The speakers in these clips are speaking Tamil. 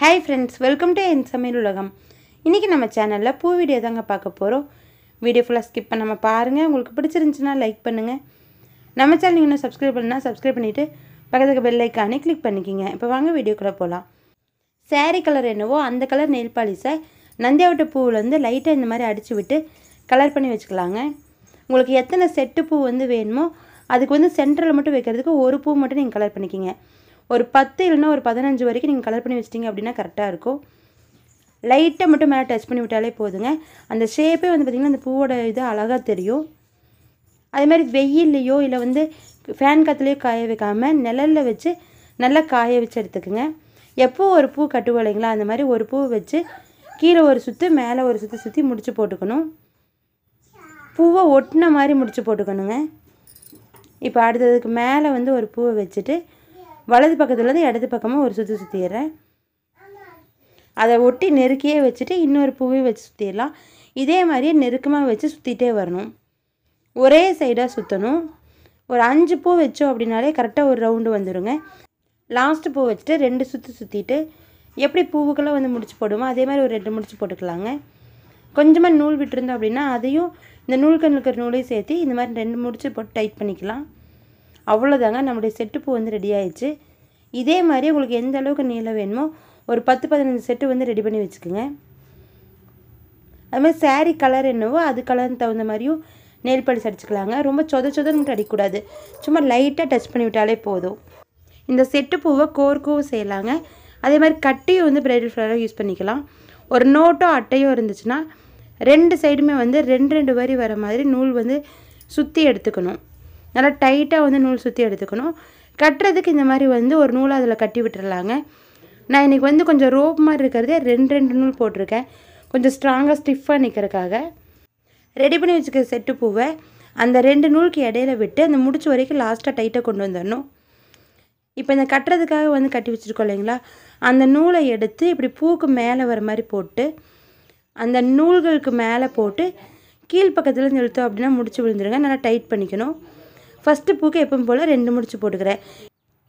ஹாய் ஃப்ரெண்ட்ஸ் வெல்கம் டு என் சமையல் உலகம். இன்றைக்கி நம்ம சேனலில் பூ வீடியோ தாங்க பார்க்க போகிறோம் வீடியோ ஃபுல்லாக ஸ்கிப் பண்ணாமல் பாருங்கள் உங்களுக்கு பிடிச்சிருந்துச்சுன்னா லைக் பண்ணுங்கள் நம்ம சேனல் இன்னும் சப்ஸ்கிரைப் பண்ணால் சப்ஸ்கிரைப் பண்ணிவிட்டு பக்கத்துக்கு பெல் ஐக்கானே கிளிக் பண்ணிக்கிங்க. இப்போ வாங்க வீடியோக்குள்ளே போகலாம் சேரீ கலர் என்னவோ அந்த கலர் நெல் பாலிசை நந்தியாவட்ட பூவில் வந்து லைட்டாக இந்த மாதிரி அடித்து விட்டு கலர் பண்ணி வச்சுக்கலாங்க. உங்களுக்கு எத்தனை செட்டு பூ வந்து வேணுமோ அதுக்கு வந்து சென்டரில் மட்டும் வைக்கிறதுக்கு ஒரு பூ மட்டும் நீங்கள் கலர் பண்ணிக்கிங்க. ஒரு பத்து இல்லைன்னா ஒரு பதினஞ்சு வரைக்கும் நீங்கள் கலர் பண்ணி வச்சிட்டிங்க அப்படின்னா கரெக்டாக இருக்கும். லைட்டாக மட்டும் மேலே டச் பண்ணி விட்டாலே போதுங்க. அந்த ஷேப்பே வந்து பார்த்திங்கன்னா அந்த பூவோட இது அழகாக தெரியும். அதே மாதிரி வெயில்லையோ இல்லை வந்து ஃபேன் காற்றுலையோ காய வைக்காமல் நிழலில் வச்சு நல்லா காய வச்சு எடுத்துக்கோங்க. எப்போ ஒரு பூ கட்டுவோம் இல்லைங்களா? அந்த மாதிரி ஒரு பூ வச்சு கீழே ஒரு சுற்று மேலே ஒரு சுற்றி சுற்றி முடிச்சு போட்டுக்கணும். பூவை ஒட்டின மாதிரி முடிச்சு போட்டுக்கணுங்க. இப்போ அடுத்ததுக்கு மேலே வந்து ஒரு பூவை வச்சுட்டு வலது பக்கத்துலேருந்து இடது பக்கமாக ஒரு சுற்றி சுற்றிடுறேன் அதை ஒட்டி நெருக்கியே வச்சுட்டு இன்னொரு பூவையும் வச்சு சுற்றிடலாம் இதே மாதிரியே நெருக்கமாக வச்சு சுற்றிட்டே வரணும். ஒரே சைடாக சுற்றணும் ஒரு அஞ்சு பூ வச்சோம் அப்படின்னாலே கரெக்டாக ஒரு ரவுண்டு வந்துடுங்க லாஸ்ட்டு பூ வச்சுட்டு ரெண்டு சுற்றி சுற்றிட்டு எப்படி பூவுக்கெல்லாம் வந்து முடிச்சு போடுமோ அதே மாதிரி ஒரு ரெண்டு முடிச்சு போட்டுக்கலாங்க. கொஞ்சமாக நூல் விட்டுருந்தோம் அப்படின்னா அதையும் இந்த நூல் கண்ணுக்கிற நூலையும் சேர்த்து இந்த மாதிரி ரெண்டு முடிச்சு போட்டு டைட் பண்ணிக்கலாம். அவ்வளோதாங்க நம்மளுடைய செட்டு பூ வந்து ரெடி ஆயிடுச்சு. இதே மாதிரி உங்களுக்கு எந்த அளவுக்கு நீளம் வேணுமோ ஒரு பத்து பதினஞ்சு செட்டு வந்து ரெடி பண்ணி வச்சுக்கோங்க. அதுமாதிரி சேரீ கலர் என்னவோ அது கலர் தகுந்த மாதிரியும் நெயில் பாலிஷ் அடிச்சுக்கலாங்க. ரொம்ப சொத சொதன்னு அடிக்கக்கூடாது. சும்மா லைட்டாக டச் பண்ணி விட்டாலே போதும். இந்த செட்டு பூவை கோர்க்கவும் செய்யலாங்க. அதே மாதிரி கட்டியும் வந்து பிரைடல் ஃப்ளவராக யூஸ் பண்ணிக்கலாம். ஒரு நோட்டோ அட்டையோ இருந்துச்சுன்னா ரெண்டு சைடுமே வந்து ரெண்டு ரெண்டு வரி வர மாதிரி நூல் வந்து சுற்றி எடுத்துக்கணும். நல்லா டைட்டாக வந்து நூல் சுற்றி எடுத்துக்கணும். கட்டுறதுக்கு இந்த மாதிரி வந்து ஒரு நூலை அதில் கட்டி விட்டுறலாங்க. நான் இன்றைக்கி வந்து கொஞ்சம் ரோப் மாதிரி இருக்கிறதே ரெண்டு ரெண்டு நூல் போட்டிருக்கேன். கொஞ்சம் ஸ்ட்ராங்காக ஸ்டிஃபாக நிற்கிறதுக்காக ரெடி பண்ணி வச்சுக்கிற செட்டு பூவை அந்த ரெண்டு நூலுக்கு இடையில விட்டு அந்த முடிச்ச வரைக்கும் லாஸ்ட்டாக டைட்டாக கொண்டு வந்துடணும். இப்போ இந்த கட்டுறதுக்காக வந்து கட்டி வச்சுருக்கோம் இல்லைங்களா? அந்த நூலை எடுத்து இப்படி பூக்கு மேலே வர மாதிரி போட்டு அந்த நூல்களுக்கு மேலே போட்டு கீழ்ப்பக்கத்தில் நிறுத்தோம் அப்படின்னா முடிச்சு விழுந்துருங்க. நல்லா டைட் பண்ணிக்கணும். ஃபஸ்ட்டு பூக்கு எப்பவும் போல் ரெண்டு முடிச்சு போட்டுக்கிறேன்.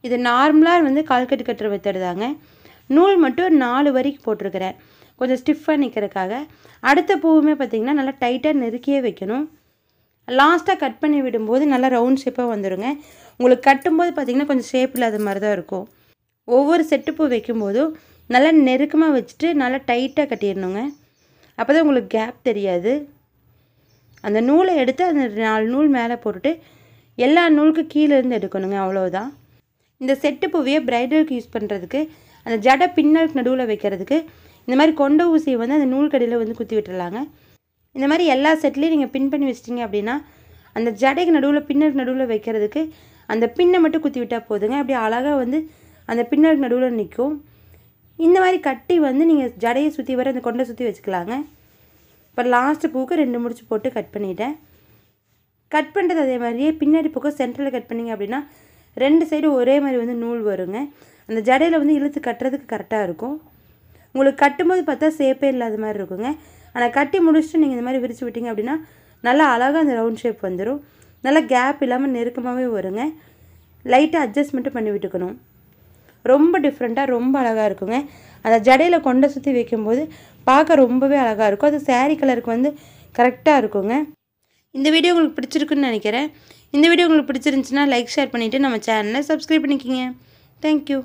இது நார்மலாக வந்து கால்கட்டு கட்டுற வைத்தடுதாங்க நூல் மட்டும் நாலு வரைக்கும் போட்டிருக்கிறேன். கொஞ்சம் ஸ்டிஃபாக நிற்கிறதுக்காக அடுத்த பூவுமே பார்த்திங்கன்னா நல்லா டைட்டாக நெருக்கியே வைக்கணும். லாஸ்ட்டாக கட் பண்ணி விடும்போது நல்லா ரவுண்ட் ஷேப்பாக வந்துடுங்க உங்களுக்கு கட்டும்போது பார்த்திங்கன்னா கொஞ்சம் ஷேப் இல்லாத மாதிரி தான் இருக்கும். ஒவ்வொரு செட்டு பூ வைக்கும்போதும் நல்லா நெருக்கமாக வச்சுட்டு நல்லா டைட்டாக கட்டிடணுங்க. அப்போ தான் உங்களுக்கு கேப் தெரியாது. அந்த நூலை எடுத்து அந்த நாலு நூல் மேலே போட்டுட்டு எல்லா நூலுக்கு கீழேருந்து எடுக்கணுங்க அவ்வளோதான் இந்த செட்டு பூவியை பிரைடலுக்கு யூஸ் பண்ணுறதுக்கு அந்த ஜடை பின்னலுக்கு நடுவில் வைக்கிறதுக்கு இந்த மாதிரி கொண்ட ஊசியை வந்து அந்த நூல் கடையில் வந்து குத்தி விட்டுறலாங்க. இந்த மாதிரி எல்லா செட்லேயும் நீங்கள் பின் பண்ணி வச்சிட்டிங்க அப்படின்னா அந்த ஜடைக்கு நடுவில் பின்னலுக்கு நடுவில் வைக்கிறதுக்கு அந்த பின்னை மட்டும் குத்தி விட்டால் போதுங்க. அப்படி அழகாக வந்து அந்த பின்னலுக்கு நடுவில் நிற்கும் இந்த மாதிரி கட்டி வந்து நீங்கள் ஜடையை சுற்றி வர அந்த கொண்டை சுற்றி வச்சுக்கலாங்க. இப்போ லாஸ்ட்டு பூக்கு ரெண்டு முடிச்சு போட்டு கட் பண்ணிட்டேன். கட் பண்ணுறது அதே மாதிரியே பின்னாடி பக்கம் சென்டரில் கட் பண்ணிங்க அப்படின்னா ரெண்டு சைடும் ஒரே மாதிரி வந்து நூல் வருங்க. அந்த ஜடையில் வந்து இழுத்து கட்டுறதுக்கு கரெக்டாக இருக்கும். உங்களுக்கு கட்டும்போது பார்த்தா சேப்பே இல்லாத மாதிரி இருக்குங்க. ஆனால் கட்டி முடிச்சுட்டு நீங்கள் இந்த மாதிரி விரித்து விட்டீங்க அப்படின்னா நல்லா அழகாக அந்த ரவுண்ட் ஷேப் வந்துடும் நல்லா கேப் இல்லாமல் நெருக்கமாகவே வருங்க. லைட்டாக அட்ஜஸ்ட்மெண்ட்டு பண்ணி விட்டுக்கணும். ரொம்ப டிஃப்ரெண்ட்டாக ரொம்ப அழகாக இருக்குங்க. அந்த ஜடையில் கொண்டை சுற்றி வைக்கும்போது பார்க்க ரொம்பவே அழகாக இருக்கும். அது சேரீ கலருக்கு வந்து கரெக்டாக இருக்குங்க. இந்த வீடியோ உங்களுக்கு பிடிச்சிருக்குன்னு நினைக்கிறேன். இந்த வீடியோ உங்களுக்கு பிடிச்சிருந்துச்சுன்னா லைக் ஷேர் பண்ணிவிட்டு நம்ம சேனலை சப்ஸ்கிரைப் பண்ணிக்கிங்க. தேங்க்யூ